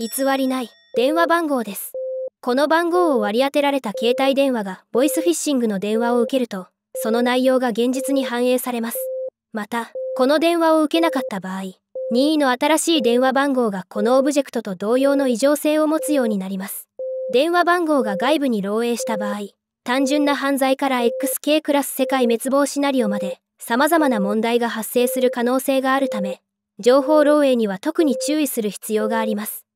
偽りない電話番号です。この番号を割り当てられた携帯電話がボイスフィッシングの電話を受けるとその内容が現実に反映されます。またこの電話を受けなかった場合任意の新しい電話番号がこのオブジェクトと同様の異常性を持つようになります。電話番号が外部に漏洩した場合単純な犯罪から XK クラス世界滅亡シナリオまで様々な問題が発生する可能性があるため情報漏洩には特に注意する必要があります。